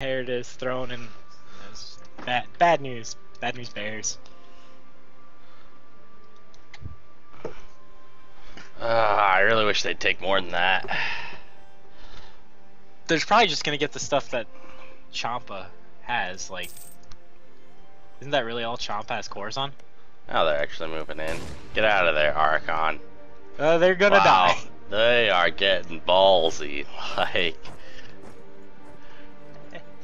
here it is thrown in. Bad, bad news. Bad news bears. Uh, I really wish they'd take more than that. They're probably just gonna get the stuff that Champa has. Like, isn't that really all Champa has cores on? Oh, they're actually moving in. Get out of there, Arakan. Uh, they're gonna Wow, die. They are getting ballsy. Like,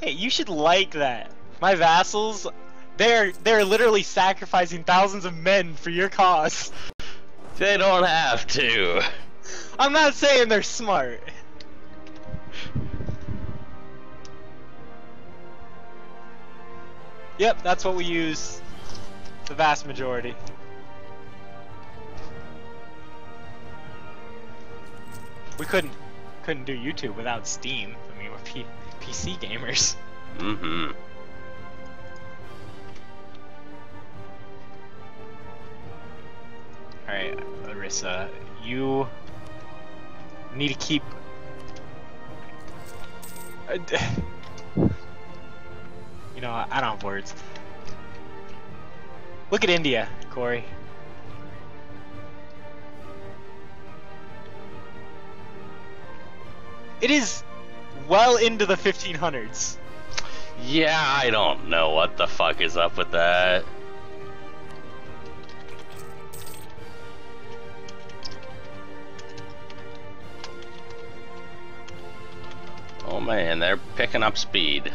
Hey, you should like that. My vassals, they're they're literally sacrificing thousands of men for your cause. they don't have to. I'm not saying they're smart. Yep, that's what we use. The vast majority. We couldn't couldn't do YouTube without Steam. I mean, PC gamers. Mm-hmm. All right, Larissa, you need to keep. Uh, You know, I don't have words. Look at India, Corey. It is well into the 1500s. Yeah, I don't know what the fuck is up with that. Oh man, they're picking up speed.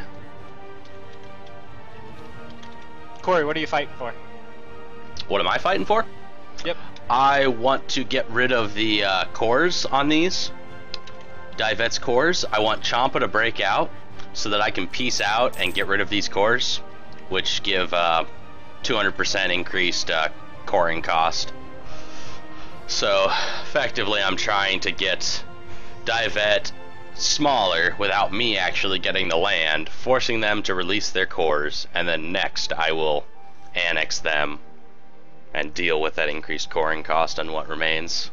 Corey, what are you fighting for? What am I fighting for? Yep. I want to get rid of the uh, cores on these. Dai Viet's cores. I want Champa to break out so that I can piece out and get rid of these cores, which give uh, 200% increased uh, coring cost. So, effectively, I'm trying to get Divet smaller without me actually getting the land, forcing them to release their cores, and then next I will annex them and deal with that increased coring cost on what remains.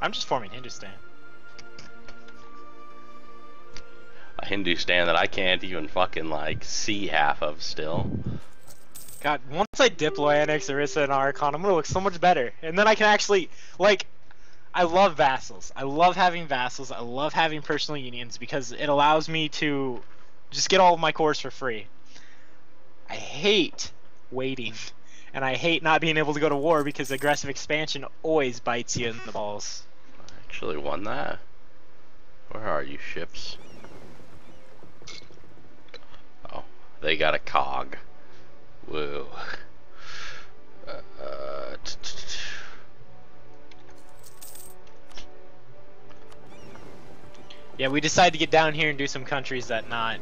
I'm just forming Hindustan. A Hindustan that I can't even fucking like see half of still. God, once I diplo annex Orissa and Arakan, I'm gonna look so much better. And then I can actually, like, I love vassals. I love having vassals. I love having personal unions because it allows me to just get all of my cores for free. I hate waiting. And I hate not being able to go to war because aggressive expansion always bites you in the balls. Actually won that. Where are you ships? Oh, they got a cog. Whoa. Uh, t- t- t- Yeah, we decided to get down here and do some countries that not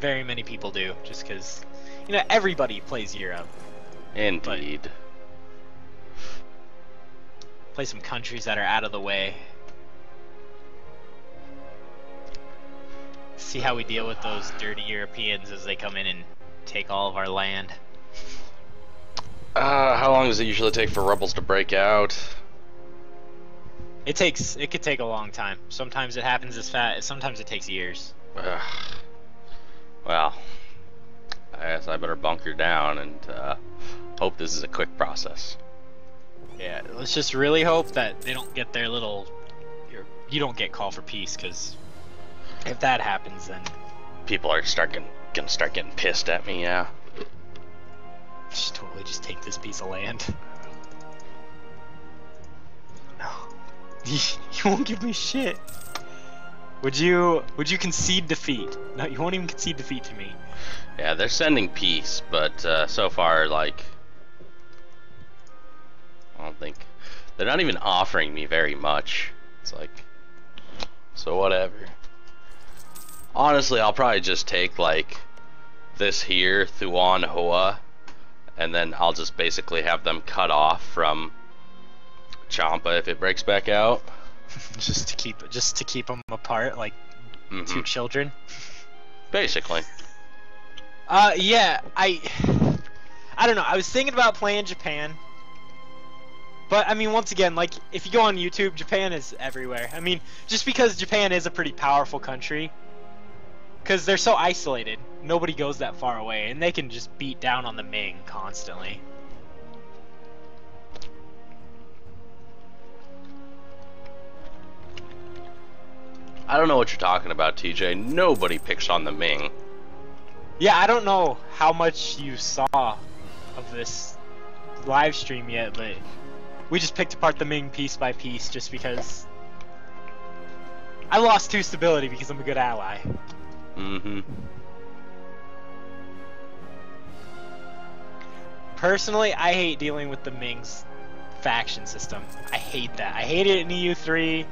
very many people do, just because, you know, everybody plays Europe. Indeed. Play some countries that are out of the way. See how we deal with those dirty Europeans as they come in and take all of our land. Uh, how long does it usually take for rebels to break out? It takes, it could take a long time. Sometimes it happens as fast, sometimes it takes years. Ugh. Well, I guess I better bunker down and uh, hope this is a quick process. Yeah, let's just really hope that they don't get their little, your, you don't get call for peace, because if that happens, then People are starting gonna start getting pissed at me. Yeah. just totally just take this piece of land. No, you won't give me shit. Would you? Would you concede defeat? No, you won't even concede defeat to me. Yeah, they're sending peace, but uh, so far, like, don't think they're not even offering me very much. It's like, so whatever. Honestly, I'll probably just take like this here, Thuan Hoa, and then I'll just basically have them cut off from Champa if it breaks back out. just to keep, just to keep them apart, like Mhm. two children. Basically. Uh, yeah, I. I don't know. I was thinking about playing Japan. But I mean, once again, like if you go on YouTube, Japan is everywhere. I mean, just because Japan is a pretty powerful country, because they're so isolated, nobody goes that far away, and they can just beat down on the Ming constantly. I don't know what you're talking about, TJ. Nobody picks on the Ming. Yeah, I don't know how much you saw of this live stream yet, but we just picked apart the Ming piece by piece just because I lost two stability because I'm a good ally. Mm-hmm. Personally, I hate dealing with the Ming's faction system. I hate that. I hate it in EU3.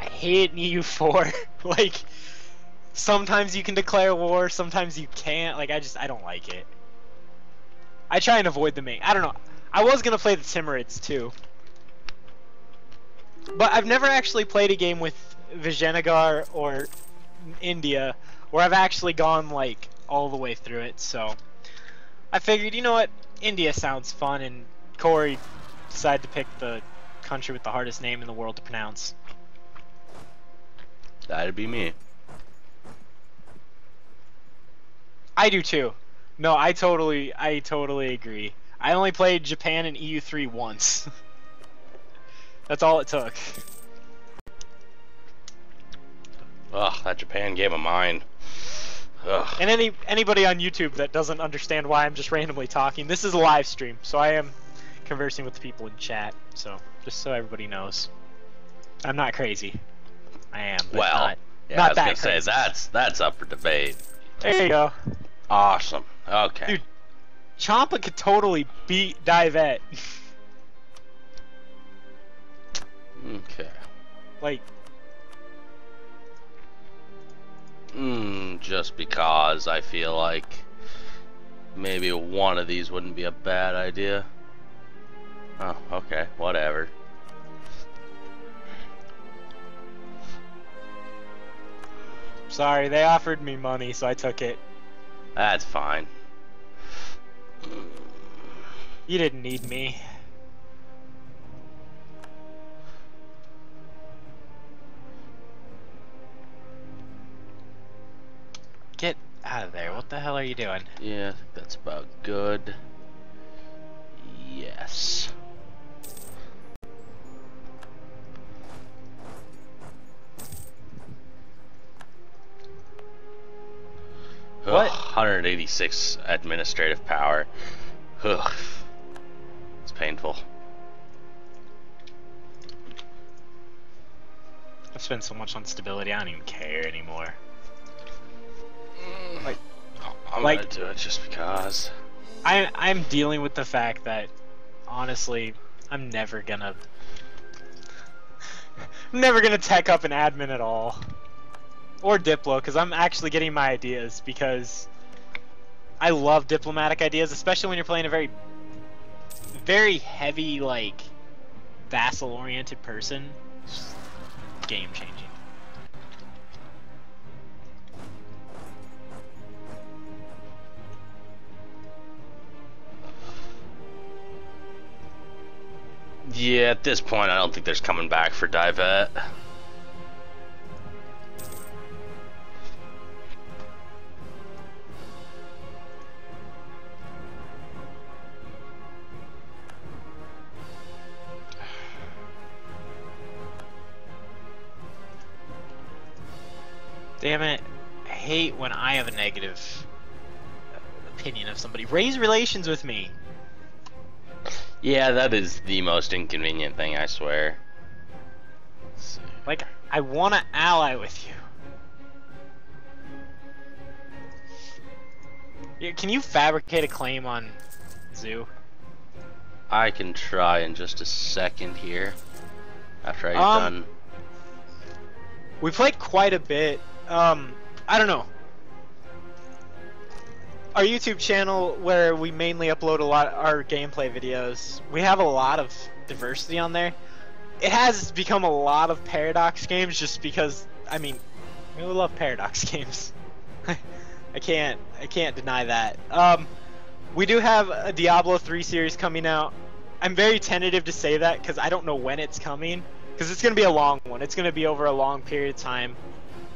I hate it in EU4. like, sometimes you can declare war, sometimes you can't. Like, I just, I don't like it. I try and avoid the Ming. I don't know. I was gonna play the Timurids too. But I've never actually played a game with Vijayanagar or India where I've actually gone like all the way through it, so I figured, you know what, India sounds fun and Corey decided to pick the country with the hardest name in the world to pronounce. That'd be me. I do too. No, I totally I totally agree. I only played Japan and EU3 once. That's all it took. Ugh, that Japan game of mine. Ugh. And any anybody on YouTube that doesn't understand why I'm just randomly talking, this is a live stream, so I am conversing with the people in chat. So just so everybody knows, I'm not crazy. I am. Well, not, yeah, not I was that gonna say crazy. that's that's up for debate. There you go. Awesome. Okay. Dude. Champa could totally beat Dai Viet. Okay. like, Mm, just because I feel like maybe one of these wouldn't be a bad idea. Oh, okay, whatever. sorry, they offered me money, so I took it. That's fine. You didn't need me. Out of there. What the hell are you doing? Yeah, I think that's about good. Yes. Ugh, What? 186 administrative power. Ugh. It's painful. I've spent so much on stability, I don't even care anymore. Like- I'm like- gonna do it just because. I I'm dealing with the fact that honestly, I'm never gonna I'm never gonna tech up an admin at all. Or Diplo, because I'm actually getting my ideas because I love diplomatic ideas, especially when you're playing a very very heavy like vassal oriented person. Game changing. Yeah, at this point, I don't think there's coming back for Dai Viet. Damn it. I hate when I have a negative opinion of somebody. Raise relations with me. Yeah, that is the most inconvenient thing, I swear. Like, I want to ally with you. Yeah, Can you fabricate a claim on Zoo? I can try in just a second here. After I've Um, done. We played quite a bit. Um, I don't know. Our YouTube channel, where we mainly upload a lot our gameplay videos, we have a lot of diversity on there. It has become a lot of Paradox games just because, I mean, we love Paradox games. I can't, I can't deny that. Um, We do have a Diablo 3 series coming out. I'm very tentative to say that because I don't know when it's coming. Because it's going to be a long one. It's going to be over a long period of time.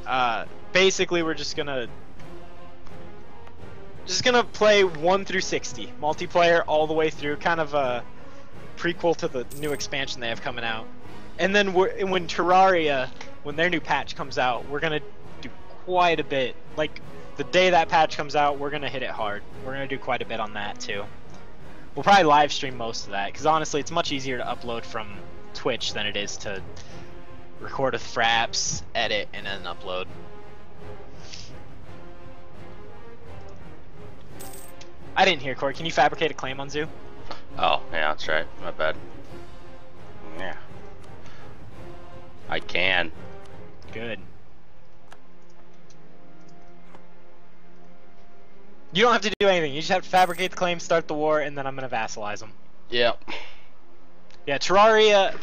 Uh, basically, we're just going to just gonna play 1 through 60 multiplayer all the way through kind of a prequel to the new expansion they have coming out. And then when terraria when their new patch comes out we're gonna do quite a bit. Like the day that patch comes out we're gonna hit it hard. We're gonna do quite a bit on that too. We'll probably live stream most of that because honestly it's much easier to upload from twitch than it is to record with fraps edit and then upload I didn't hear, Corey. Can you fabricate a claim on Zoo? Oh, yeah, that's right. My bad. Yeah. I can. Good. You don't have to do anything. You just have to fabricate the claim, start the war, and then I'm gonna vassalize them. Yep. Yeah, Terraria.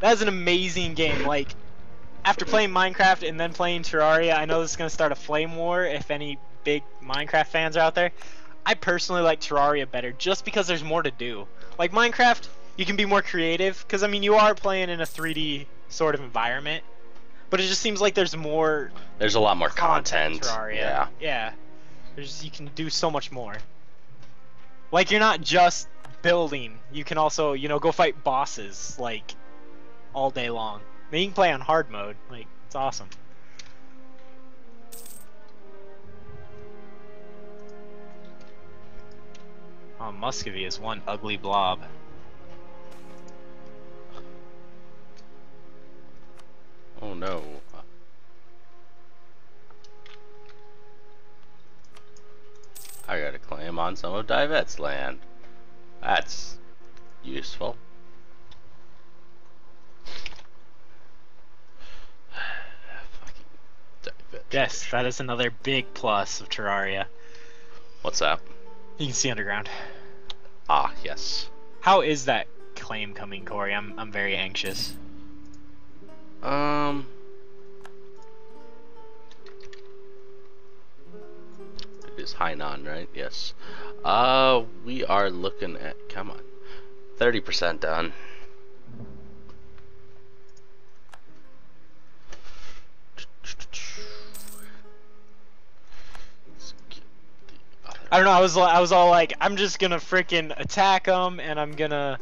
That's an amazing game. Like, after playing Minecraft and then playing Terraria, I know this is gonna start a flame war. If any big Minecraft fans are out there, I personally like Terraria better just because there's more to do. Like Minecraft, you can be more creative because I mean you are playing in a 3D sort of environment, but it just seems like there's more. There's a lot more content. content Terraria. Yeah. Yeah. There's you can do so much more. Like you're not just building. You can also you know go fight bosses like all day long. Then you can play on hard mode. Like it's awesome. Oh, Muscovy is one ugly blob. Oh no. I got a claim on some of Dai Viet's land. That's useful. Yes, that is another big plus of Terraria. What's that? You can see underground. Ah, yes. How is that claim coming, Corey? I'm I'm very anxious. Um. It is Hainan, right? Yes. Uh, we are looking at. Come on. 30% done. I don't know. I was I was all like, I'm just gonna freaking attack them, and I'm gonna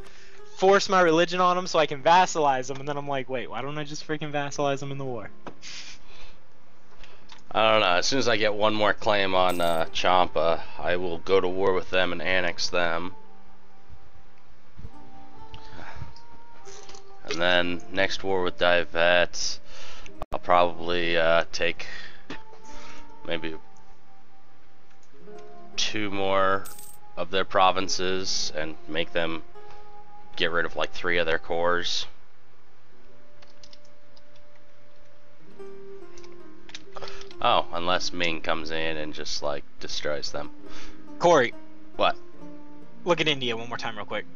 force my religion on them so I can vassalize them. And then I'm like, wait, why don't I just freaking vassalize them in the war? I don't know. As soon as I get one more claim on uh, Champa, I will go to war with them and annex them. And then next war with Dai Viet, I'll probably uh, take maybe two more of their provinces and make them get rid of like three of their cores. Oh, unless Ming comes in and just like destroys them. Corey, What? look at India one more time, real quick.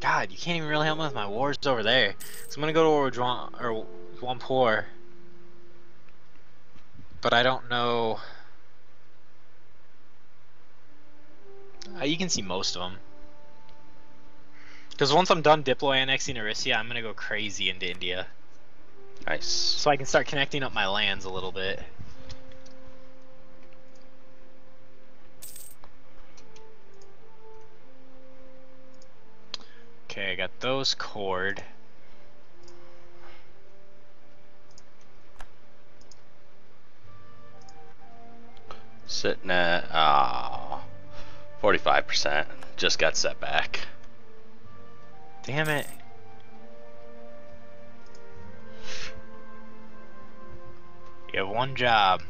God, you can't even really help me with my wars over there. So I'm gonna go to Juan, or Jaunpur. But I don't know. Uh, you can see most of them. Because once I'm done Diplo annexing Orissa, I'm gonna go crazy into India. Nice. So I can start connecting up my lands a little bit. Okay, I got those cord. Sitting at ah, 45%. Just got set back. Damn it. You have one job.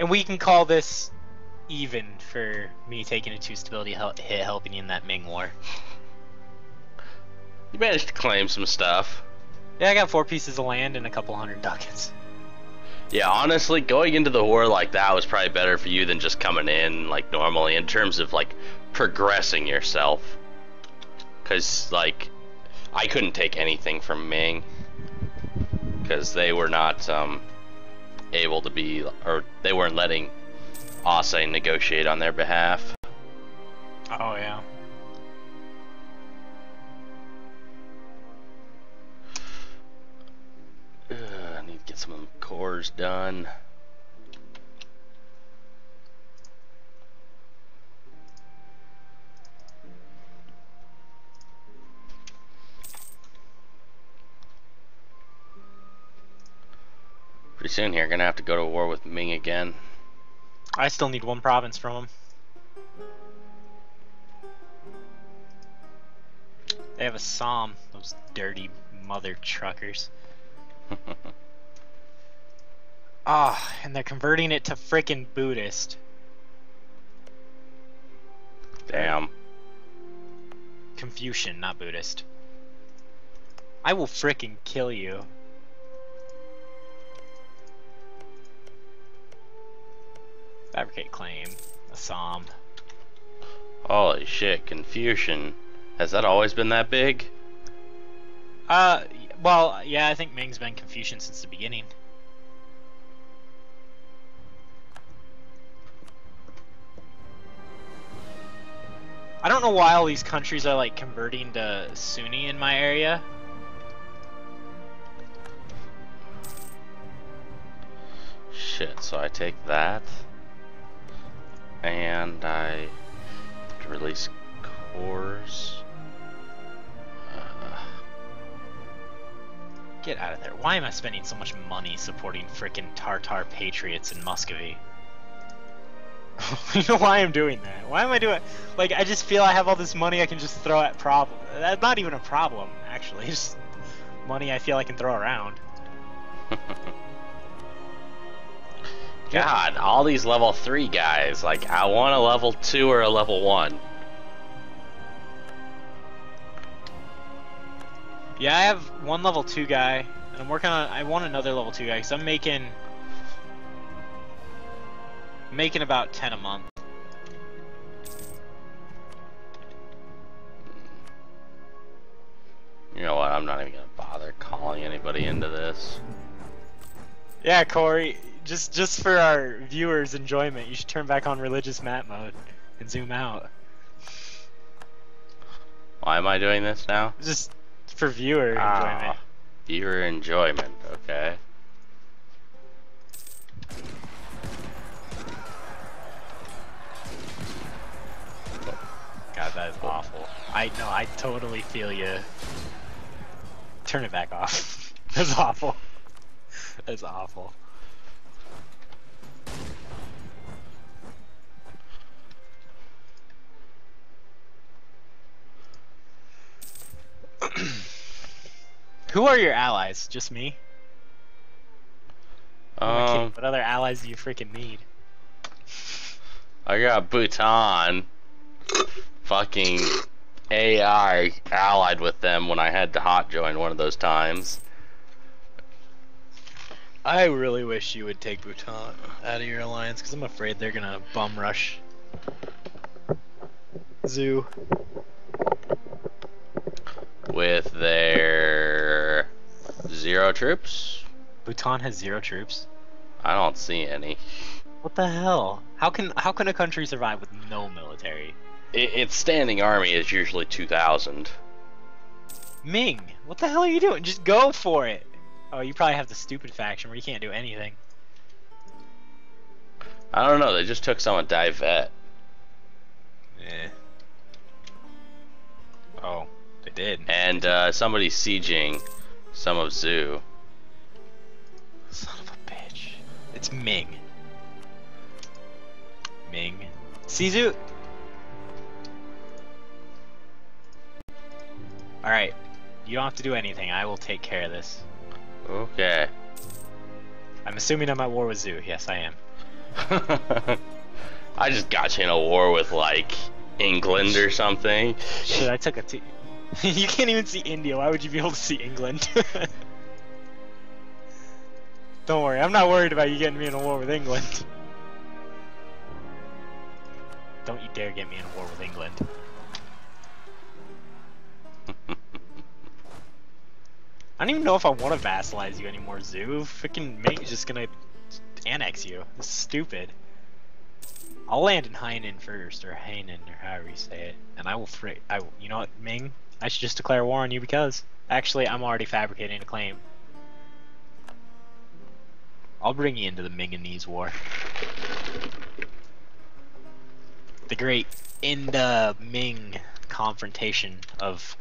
And we can call this even for me taking a two stability hel hit helping you in that Ming War. You managed to claim some stuff. Yeah, I got four pieces of land and a couple hundred ducats. Yeah, honestly, going into the war like that was probably better for you than just coming in like normally in terms of like progressing yourself. Cause like I couldn't take anything from Ming. because they were not um, able to be, or they weren't letting Asa negotiate on their behalf. Oh yeah. Get some of the cores done. Pretty soon here, gonna have to go to war with Ming again. I still need one province from them. They have Assam, those dirty mother truckers. Ah, and they're converting it to frickin' Buddhist. Damn. Confucian, not Buddhist. I will frickin' kill you. Fabricate claim. Assam. Holy shit, Confucian. Has that always been that big? Uh, well, yeah, I think Ming's been Confucian since the beginning. Don't know why all these countries are like converting to Sunni in my area. Shit, so I take that. And I release cores. Uh, Get out of there. Why am I spending so much money supporting frickin' Tartar patriots in Muscovy? you know why I'm doing that? Why am I doing it? like I just feel I have all this money I can just throw at problem. That's not even a problem, actually. It's just money I feel I can throw around. God, all these level 3 guys. Like, I want a level 2 or a level 1. Yeah, I have one level two guy, and I'm working on. I want another level two guy because I'm making making about ten a month. You know what? I'm not even gonna bother calling anybody into this. Yeah, Corey. Just just for our viewers' enjoyment, you should turn back on religious map mode and zoom out. Why am I doing this now? Just for viewer Ah, enjoyment. Viewer enjoyment, okay. I know, I totally feel you. Turn it back off. That's awful. That's awful. Who are your allies? Just me? Um, What other allies do you freaking need? I got Bhutan. Fucking AI allied with them when I had to hot join one of those times. I really wish you would take Bhutan out of your alliance because I'm afraid they're gonna bum rush Zoo. With their zero troops? Bhutan has zero troops. I don't see any. What the hell? How can how can a country survive with no military? Its standing army is usually 2,000. Ming, what the hell are you doing? Just go for it. Oh, you probably have the stupid faction where you can't do anything. I don't know, they just took someone Dai Viet. Eh. Oh, they did. And uh, somebody's sieging some of Zoo. Son of a bitch. It's Ming. Ming. Sizu. Alright. You don't have to do anything. I will take care of this. Okay. I'm assuming I'm at war with Zoo. Yes, I am. I just got you in a war with like England or something. Shit, I took a T. you can't even see India. Why would you be able to see England? Don't worry, I'm not worried about you getting me in a war with England. Don't you dare get me in a war with England. I don't even know if I want to vassalize you anymore, Zoo. Freaking is just gonna annex you. This is stupid. I'll land in Hainan first, or Hainan, or however you say it, and I will freight. I, you know what, Ming? I should just declare war on you because actually I'm already fabricating a claim. I'll bring you into the Minganese War. The great Inda Ming confrontation of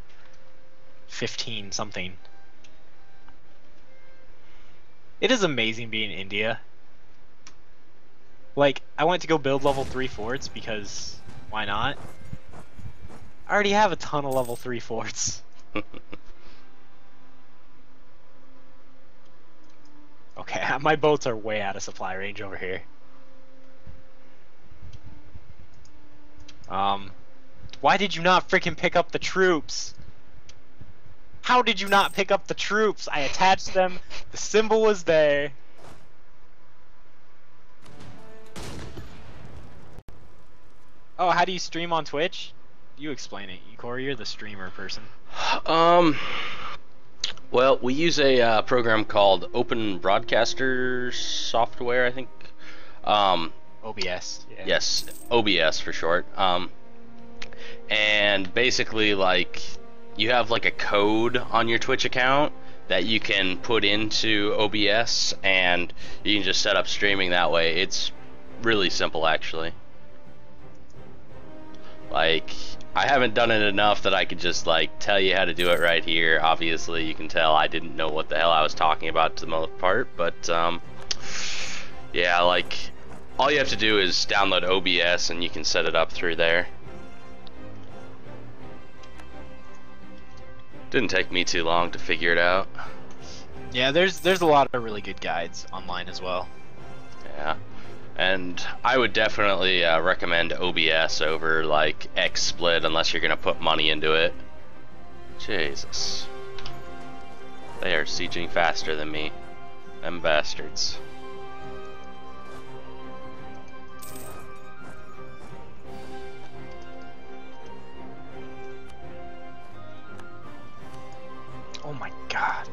15 something. It is amazing being India. Like, I went to go build level 3 forts because why not? I already have a ton of level 3 forts. Okay, my boats are way out of supply range over here. Um, why did you not freaking pick up the troops? How did you not pick up the troops? I attached them. The symbol was there. Oh, how do you stream on Twitch? You explain it. Corey, you're the streamer person. Um. Well, we use a uh, program called Open Broadcaster Software, I think. Um, OBS. Yeah. yes, OBS for short. Um, and basically, like, you have like a code on your Twitch account that you can put into OBS, and you can just set up streaming that way. It's really simple, actually. Like, I haven't done it enough that I could just like tell you how to do it right here. Obviously, you can tell I didn't know what the hell I was talking about to the most part, but um, yeah, like all you have to do is download OBS and you can set it up through there. Didn't take me too long to figure it out. Yeah, there's there's a lot of really good guides online as well. Yeah. And I would definitely uh, recommend OBS over like XSplit unless you're gonna put money into it. Jesus. They are sieging faster than me. Them bastards. Oh my god.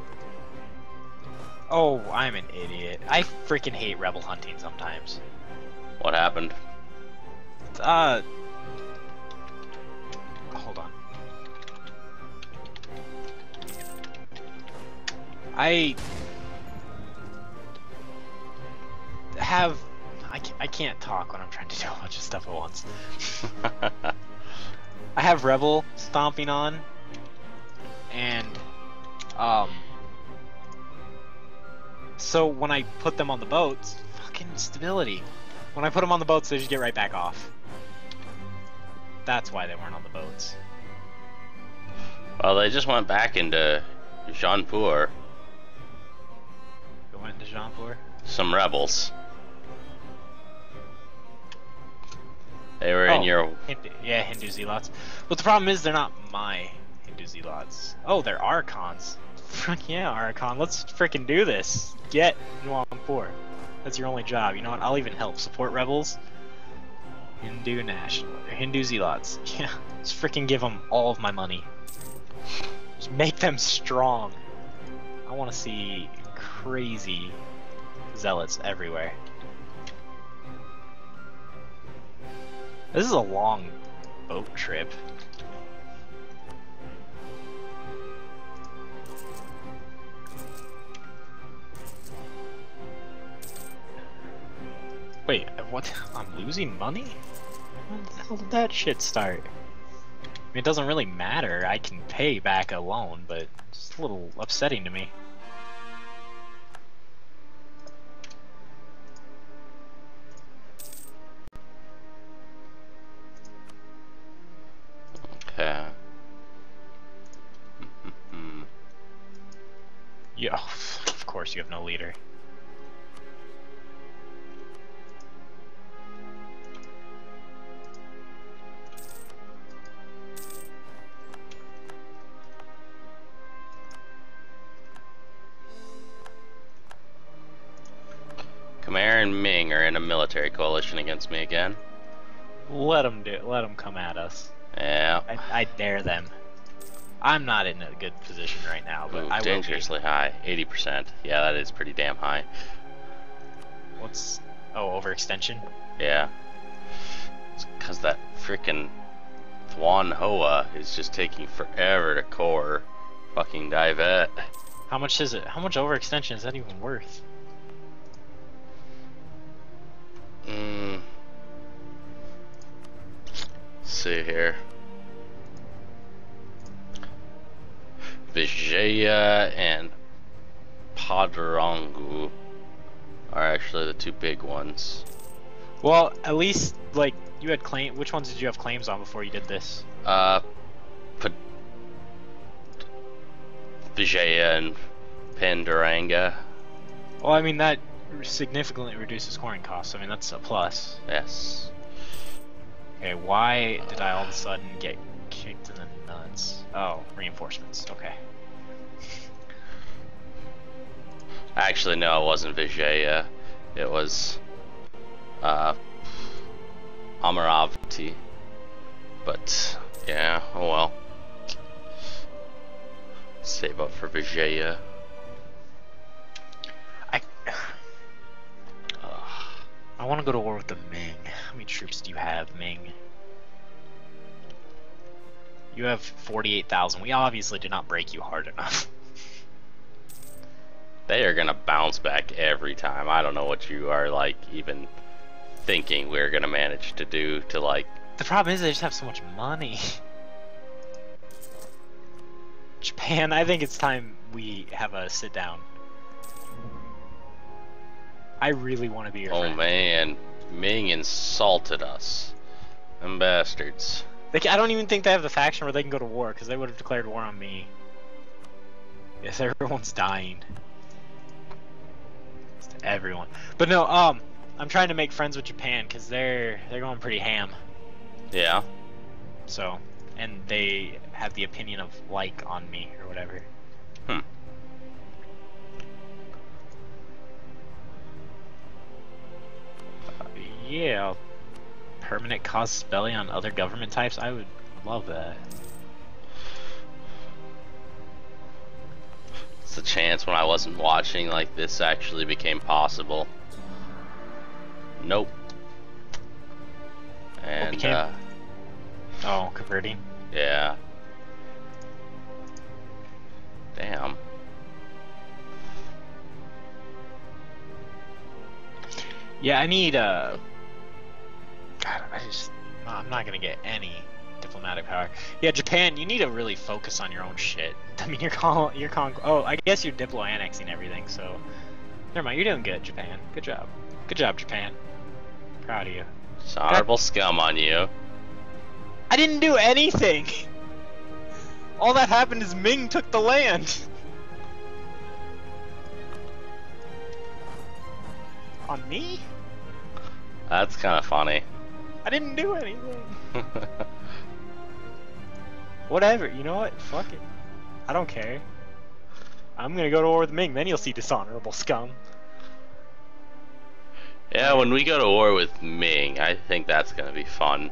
Oh, I'm an idiot. I freaking hate rebel hunting sometimes. What happened? Uh. Hold on. I have. I, ca- I can't talk when I'm trying to do a bunch of stuff at once. I have Rebel stomping on, and um. So when I put them on the boats, fucking stability. When I put them on the boats, they just get right back off. That's why they weren't on the boats. well, they just went back into Jaunpur. They went into Jaunpur. Some rebels. They were in Oh. your. Hindu, yeah, Hindu zealots. But the problem is they're not my Hindu zealots. Oh, they're Arakans. Fuck yeah, Arakan. Let's freaking do this. Get Jaunpur. That's your only job. You know what? I'll even help support rebels. Hindu national, Hindu zealots. Yeah, just freaking give them all of my money. Just make them strong. I want to see crazy zealots everywhere. This is a long boat trip. Wait, what? I'm losing money? When the hell did that shit start? I mean, it doesn't really matter. I can pay back a loan, but it's a little upsetting to me. Okay. Yeah, of course you have no leader. Military coalition against me again. Let them do. It. Let them come at us. Yeah. I, I dare them. I'm not in a good position right now, but Ooh, I will dangerously high. 80%. Yeah, that is pretty damn high. What's oh overextension? Yeah. It's Because that freaking Thuan Hoa is just taking forever to core fucking Dai Viet. How much is it? How much overextension is that even worth? Mm. Let's see here. Vijaya and Panduranga are actually the two big ones. Well, at least like you had claim. Which ones did you have claims on before you did this? Uh, P- Vijaya and Panduranga. Well, I mean that significantly reduces scoring costs. I mean that's a plus. Yes. Okay, why did I all of a sudden get kicked in the nuts? Oh, reinforcements. Okay. Actually, no, it wasn't Vijaya. It was uh, Amaravati. But yeah, oh well. Save up for Vijaya. Want to go to war with the Ming. How many troops do you have, Ming? You have 48,000. We obviously did not break you hard enough. They are gonna bounce back every time. I don't know what you are like even thinking we're gonna manage to do to like The problem is they just have so much money. Japan, I think it's time we have a sit down. I really want to be your Oh friend. man, Ming insulted us. Them bastards. They ca- I don't even think they have the faction where they can go to war because they would have declared war on me. Yes, everyone's dying. Just everyone. But no, um, I'm trying to make friends with Japan because they're they're going pretty ham. Yeah. So, and they have the opinion of like on me or whatever. Hmm. Permanent casus belli on other government types. I would love that. It's a chance when I wasn't watching like this actually became possible. Nope. And became- uh, Oh, converting. yeah. Damn. Yeah, I need uh I'm not gonna get any diplomatic power. Yeah, Japan, you need to really focus on your own shit. I mean, you're con, you're con. Oh, I guess you're diplo annexing everything. So, never mind. You're doing good, Japan. Good job. Good job, Japan. Proud of you. It's honorable scum on you. I didn't do anything. All that happened is Ming took the land. On me? That's kind of funny. I didn't do anything. Whatever, you know what? Fuck it. I don't care. I'm gonna go to war with Ming, then you'll see dishonorable scum. yeah, when we go to war with Ming, I think that's gonna be fun.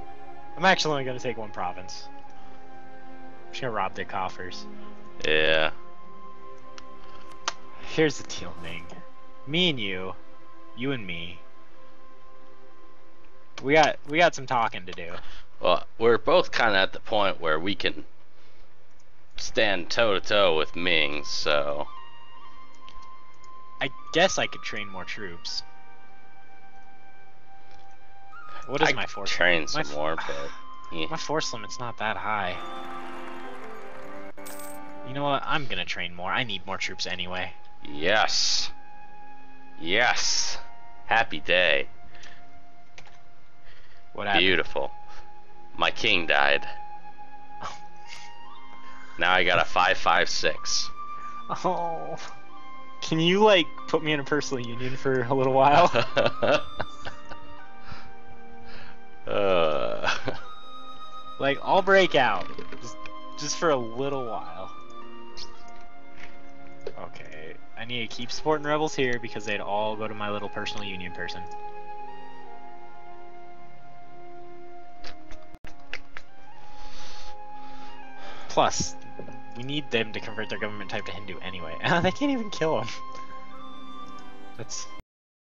I'm actually only gonna take one province. I'm just gonna rob their coffers. Yeah. Here's the deal, Ming. Me and you, you and me. We got we got some talking to do. Well, we're both kind of at the point where we can stand toe to toe with Ming, so I guess I could train more troops. What is I my force? train my some f- more, but yeah. My force limit's not that high. You know what? I'm gonna train more. I need more troops anyway. yes, yes, happy day, What happened? beautiful. My king died. Now I got a five five six. Oh. Can you like put me in a personal union for a little while? uh, like I'll break out. Just just for a little while. Okay. I need to keep supporting rebels here because they'd all go to my little personal union person. Plus, we need them to convert their government type to Hindu anyway. they can't even kill him. That's